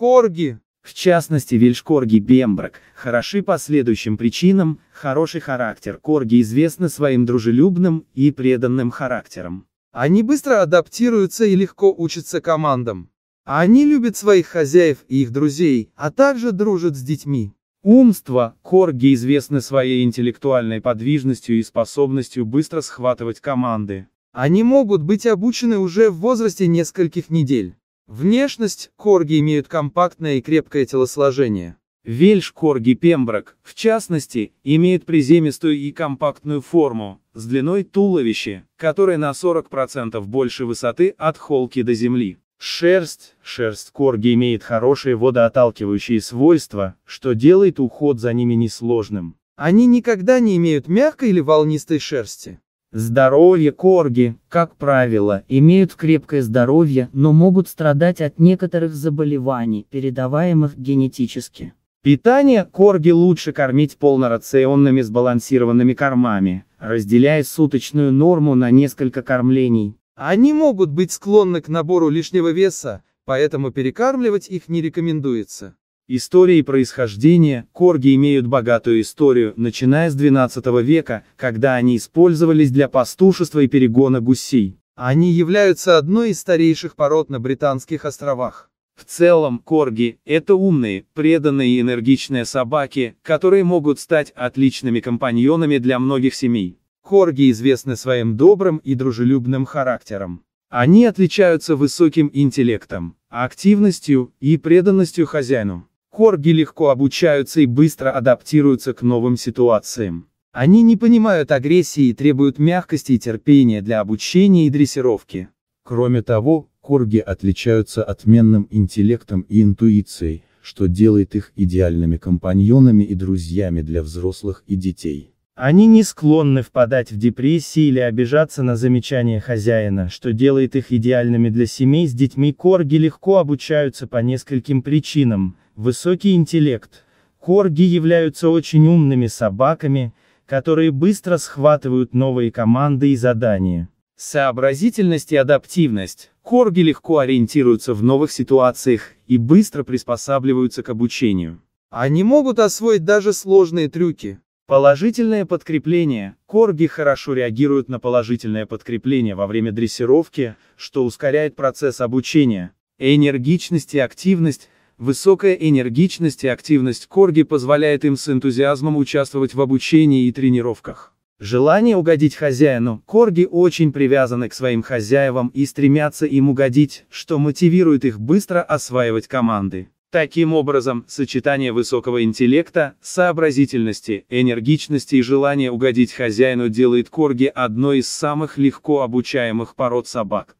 Корги, в частности вельшкорги Бембрак, хороши по следующим причинам, хороший характер корги известны своим дружелюбным и преданным характером. Они быстро адаптируются и легко учатся командам. Они любят своих хозяев и их друзей, а также дружат с детьми. Умство. Корги известны своей интеллектуальной подвижностью и способностью быстро схватывать команды. Они могут быть обучены уже в возрасте нескольких недель. Внешность. Корги имеют компактное и крепкое телосложение. Вельш Корги Пемброк, в частности, имеет приземистую и компактную форму, с длиной туловища, которая на 40% больше высоты от холки до земли. Шерсть. Шерсть корги имеет хорошие водоотталкивающие свойства, что делает уход за ними несложным. Они никогда не имеют мягкой или волнистой шерсти. Здоровье корги, как правило, имеют крепкое здоровье, но могут страдать от некоторых заболеваний, передаваемых генетически. Питание корги лучше кормить полнорационными сбалансированными кормами, разделяя суточную норму на несколько кормлений. Они могут быть склонны к набору лишнего веса, поэтому перекармливать их не рекомендуется. История и происхождение, корги имеют богатую историю, начиная с 12 века, когда они использовались для пастушества и перегона гусей. Они являются одной из старейших пород на Британских островах. В целом, корги – это умные, преданные и энергичные собаки, которые могут стать отличными компаньонами для многих семей. Корги известны своим добрым и дружелюбным характером. Они отличаются высоким интеллектом, активностью и преданностью хозяину. Корги легко обучаются и быстро адаптируются к новым ситуациям. Они не понимают агрессии и требуют мягкости и терпения для обучения и дрессировки. Кроме того, корги отличаются отменным интеллектом и интуицией, что делает их идеальными компаньонами и друзьями для взрослых и детей. Они не склонны впадать в депрессии или обижаться на замечания хозяина, что делает их идеальными для семей с детьми. Корги легко обучаются по нескольким причинам. Высокий интеллект. Корги являются очень умными собаками, которые быстро схватывают новые команды и задания. Сообразительность и адаптивность. Корги легко ориентируются в новых ситуациях и быстро приспосабливаются к обучению. Они могут освоить даже сложные трюки. Положительное подкрепление. Корги хорошо реагируют на положительное подкрепление во время дрессировки, что ускоряет процесс обучения. Энергичность и активность. Высокая энергичность и активность корги позволяет им с энтузиазмом участвовать в обучении и тренировках. Желание угодить хозяину. Корги очень привязаны к своим хозяевам и стремятся им угодить, что мотивирует их быстро осваивать команды. Таким образом, сочетание высокого интеллекта, сообразительности, энергичности и желания угодить хозяину делает корги одной из самых легко обучаемых пород собак.